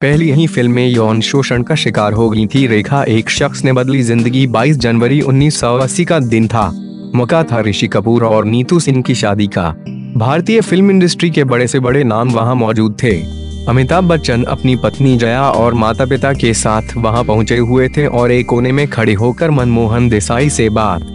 पहली ही फ़िल्म में यौन शोषण का शिकार हो गई थी। रेखा एक शख्स ने बदली ज़िंदगी 22 जनवरी 1980 का दिन था। मौका था ऋषि कपूर और नीतू सिंह की शादी का। भारतीय फ़िल्म इंडस्ट्री के बड़े से बड़े नाम वहाँ मौजूद थे। अमिताभ बच्चन अपनी पत्नी जया और माता पिता के साथ वहाँ पहुँचे हुए थे और एक कोने में खड़े होकर मनमोहन देसाई से बात